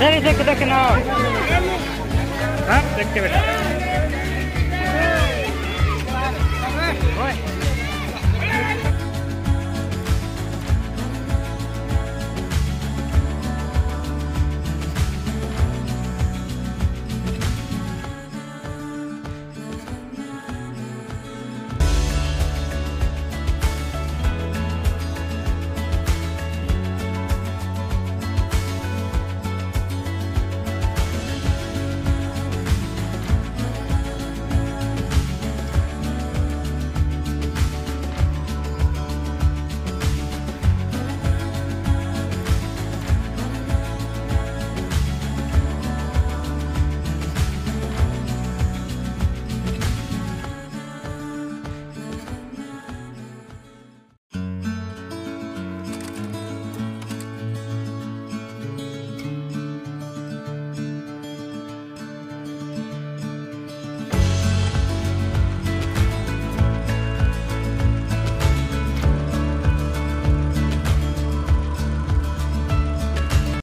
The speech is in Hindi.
सर इसे देखना। हाँ देखते बेटा